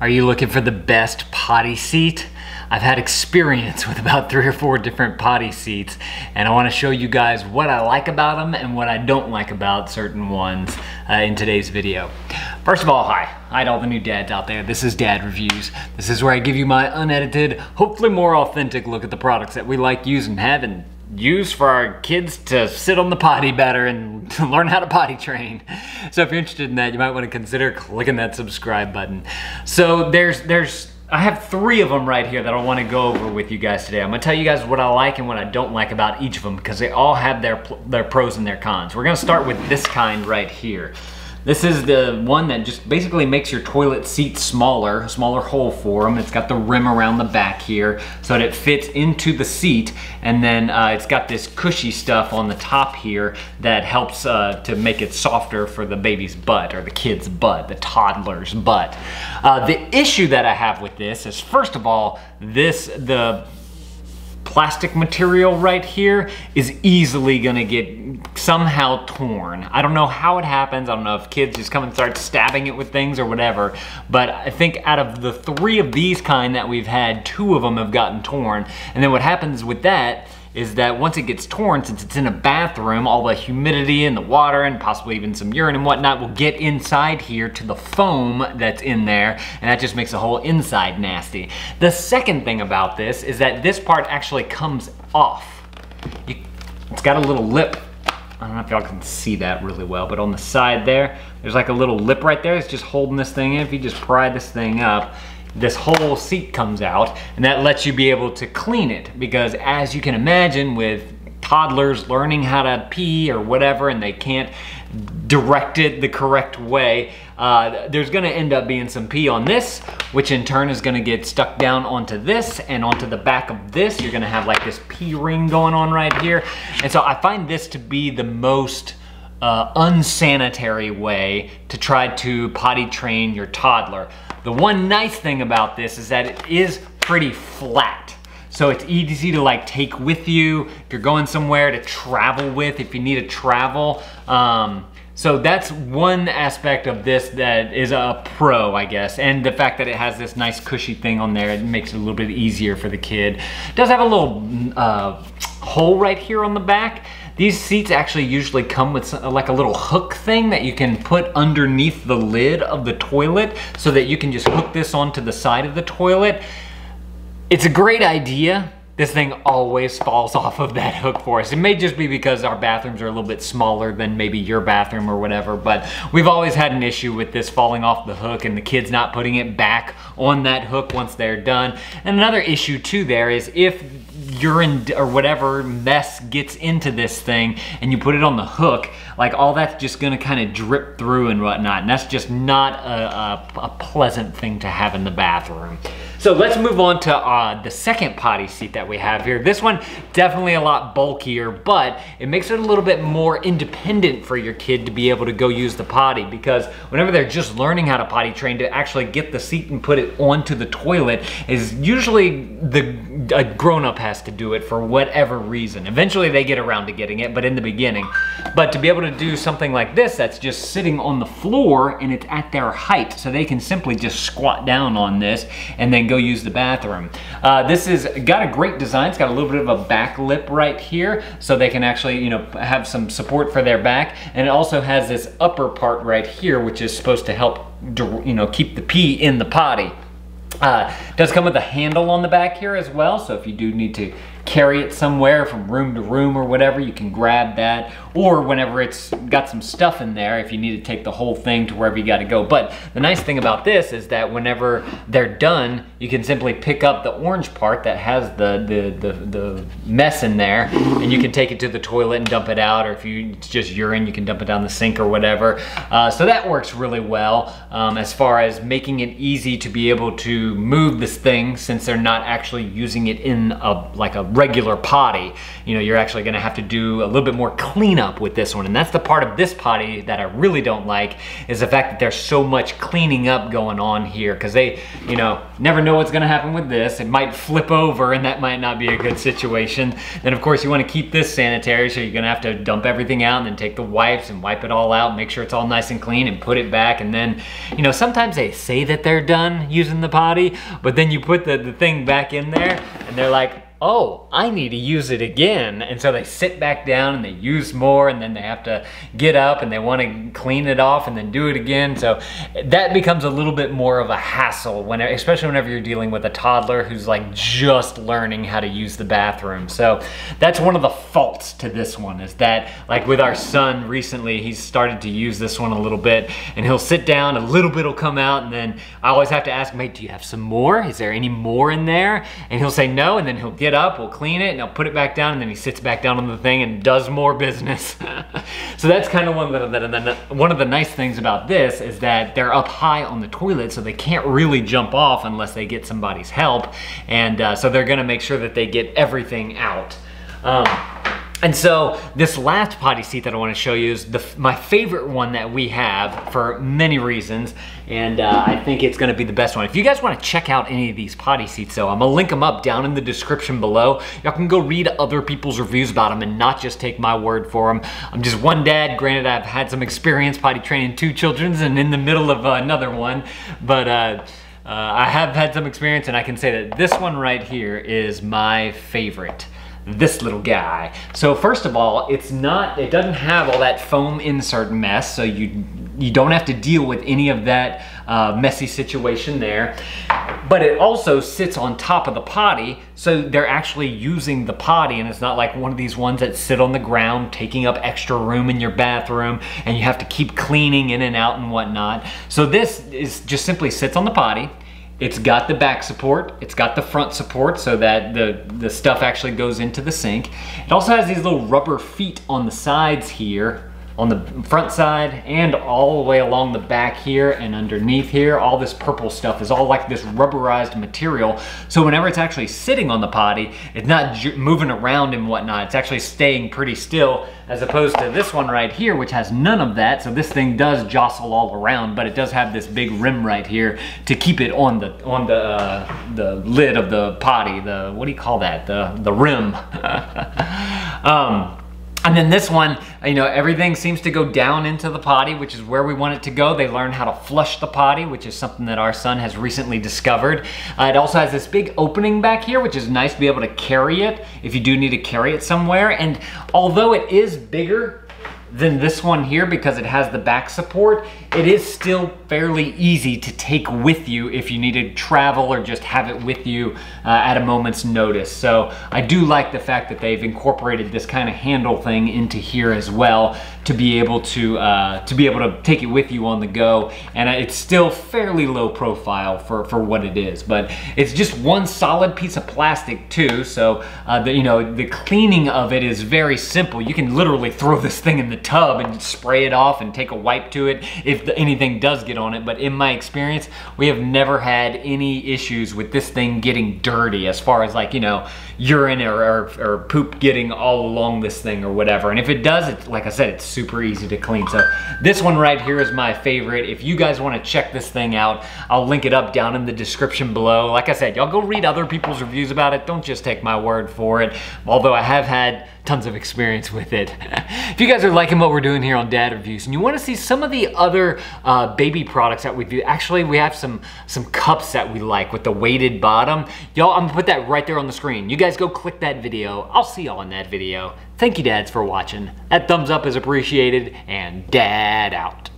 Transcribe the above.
Are you looking for the best potty seat? I've had experience with about three or four different potty seats and I want to show you guys what I like about them and what I don't like about certain ones uh, in today's video. First of all, hi. Hi to all the new dads out there. This is Dad Reviews. This is where I give you my unedited, hopefully more authentic look at the products that we like, use, and have and use for our kids to sit on the potty better and learn how to potty train. So if you're interested in that, you might want to consider clicking that subscribe button. So there's there's I have three of them right here that I want to go over with you guys today. I'm going to tell you guys what I like and what I don't like about each of them because they all have their their pros and their cons. We're going to start with this kind right here. This is the one that just basically makes your toilet seat smaller, a smaller hole for them. It's got the rim around the back here so that it fits into the seat and then uh, it's got this cushy stuff on the top here that helps uh, to make it softer for the baby's butt or the kid's butt, the toddler's butt. Uh, the issue that I have with this is first of all, this, the plastic material right here is easily gonna get somehow torn. I don't know how it happens. I don't know if kids just come and start stabbing it with things or whatever, but I think out of the three of these kind that we've had, two of them have gotten torn. And then what happens with that is that once it gets torn, since it's in a bathroom, all the humidity and the water and possibly even some urine and whatnot will get inside here to the foam that's in there, and that just makes the whole inside nasty. The second thing about this is that this part actually comes off. You, it's got a little lip I don't know if y'all can see that really well, but on the side there, there's like a little lip right there. It's just holding this thing in. If you just pry this thing up, this whole seat comes out and that lets you be able to clean it because as you can imagine with toddlers learning how to pee or whatever and they can't direct it the correct way, uh, there's gonna end up being some pee on this, which in turn is gonna get stuck down onto this and onto the back of this. You're gonna have like this pee ring going on right here. And so I find this to be the most uh, unsanitary way to try to potty train your toddler. The one nice thing about this is that it is pretty flat. So it's easy to like take with you if you're going somewhere to travel with, if you need to travel. Um, so that's one aspect of this that is a pro, I guess. And the fact that it has this nice cushy thing on there, it makes it a little bit easier for the kid. It does have a little uh, hole right here on the back. These seats actually usually come with like a little hook thing that you can put underneath the lid of the toilet so that you can just hook this onto the side of the toilet. It's a great idea. This thing always falls off of that hook for us. It may just be because our bathrooms are a little bit smaller than maybe your bathroom or whatever, but we've always had an issue with this falling off the hook and the kids not putting it back on that hook once they're done. And another issue too there is if urine or whatever mess gets into this thing and you put it on the hook, like all that's just gonna kind of drip through and whatnot. And that's just not a, a, a, pleasant thing to have in the bathroom. So let's move on to uh, the second potty seat that we have here. This one, definitely a lot bulkier, but it makes it a little bit more independent for your kid to be able to go use the potty because whenever they're just learning how to potty train, to actually get the seat and put it onto the toilet is usually the a grown-up has to do it for whatever reason. Eventually they get around to getting it, but in the beginning. But to be able to do something like this that's just sitting on the floor and it's at their height, so they can simply just squat down on this and then go use the bathroom. Uh, this is got a great design. It's got a little bit of a back lip right here, so they can actually, you know, have some support for their back. And it also has this upper part right here, which is supposed to help, you know, keep the pee in the potty. Uh, does come with a handle on the back here as well, so if you do need to carry it somewhere from room to room or whatever, you can grab that. Or whenever it's got some stuff in there, if you need to take the whole thing to wherever you gotta go. But the nice thing about this is that whenever they're done, you can simply pick up the orange part that has the, the, the, the mess in there and you can take it to the toilet and dump it out. Or if you, it's just urine, you can dump it down the sink or whatever. Uh, so that works really well um, as far as making it easy to be able to move this thing since they're not actually using it in a, like a regular potty. You know, you're actually gonna have to do a little bit more cleanup with this one. And that's the part of this potty that I really don't like is the fact that there's so much cleaning up going on here because they, you know, never know what's gonna happen with this. It might flip over and that might not be a good situation. Then of course you wanna keep this sanitary so you're gonna have to dump everything out and then take the wipes and wipe it all out, make sure it's all nice and clean and put it back. And then, you know, sometimes they say that they're done using the potty, but then you put the, the thing back in there and they're like, oh, I need to use it again. And so they sit back down and they use more and then they have to get up and they want to clean it off and then do it again. So that becomes a little bit more of a hassle, when, especially whenever you're dealing with a toddler who's like just learning how to use the bathroom. So that's one of the faults to this one is that like with our son recently, he's started to use this one a little bit and he'll sit down, a little bit will come out and then I always have to ask him, do you have some more? Is there any more in there? And he'll say no and then he'll get up, we'll clean it, and I'll put it back down, and then he sits back down on the thing and does more business. so that's kind of one of the, one of the nice things about this is that they're up high on the toilet, so they can't really jump off unless they get somebody's help, and uh, so they're gonna make sure that they get everything out. Um, and so this last potty seat that I want to show you is the, my favorite one that we have for many reasons. And uh, I think it's going to be the best one. If you guys want to check out any of these potty seats though, I'm going to link them up down in the description below. Y'all can go read other people's reviews about them and not just take my word for them. I'm just one dad. Granted, I've had some experience potty training two children's and in the middle of uh, another one. But uh, uh, I have had some experience and I can say that this one right here is my favorite this little guy. So first of all, it's not, it doesn't have all that foam insert mess, so you you don't have to deal with any of that uh, messy situation there. But it also sits on top of the potty, so they're actually using the potty, and it's not like one of these ones that sit on the ground, taking up extra room in your bathroom, and you have to keep cleaning in and out and whatnot. So this is just simply sits on the potty, it's got the back support, it's got the front support so that the, the stuff actually goes into the sink. It also has these little rubber feet on the sides here on the front side and all the way along the back here and underneath here. All this purple stuff is all like this rubberized material. So whenever it's actually sitting on the potty, it's not moving around and whatnot. It's actually staying pretty still as opposed to this one right here, which has none of that. So this thing does jostle all around, but it does have this big rim right here to keep it on the on the uh, the lid of the potty. The what do you call that? The the rim. um, and then this one, you know, everything seems to go down into the potty, which is where we want it to go. They learn how to flush the potty, which is something that our son has recently discovered. Uh, it also has this big opening back here, which is nice to be able to carry it if you do need to carry it somewhere. And although it is bigger than this one here because it has the back support, it is still fairly easy to take with you if you need to travel or just have it with you uh, at a moment's notice. So I do like the fact that they've incorporated this kind of handle thing into here as well to be able to uh, to be able to take it with you on the go. And it's still fairly low profile for, for what it is, but it's just one solid piece of plastic too. So uh, the, you know, the cleaning of it is very simple. You can literally throw this thing in the tub and spray it off and take a wipe to it if the, anything does get on it. But in my experience, we have never had any issues with this thing getting dirty as far as like, you know, urine or, or, or poop getting all along this thing or whatever. And if it does, it's, like I said, it's super easy to clean. So this one right here is my favorite. If you guys want to check this thing out, I'll link it up down in the description below. Like I said, y'all go read other people's reviews about it. Don't just take my word for it. Although I have had tons of experience with it. if you guys are liking what we're doing here on Dad Reviews and you want to see some of the other uh, baby products that we do, actually we have some, some cups that we like with the weighted bottom. Y'all, I'm gonna put that right there on the screen. You guys go click that video. I'll see y'all in that video. Thank you dads for watching. That thumbs up is appreciated and dad out.